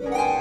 you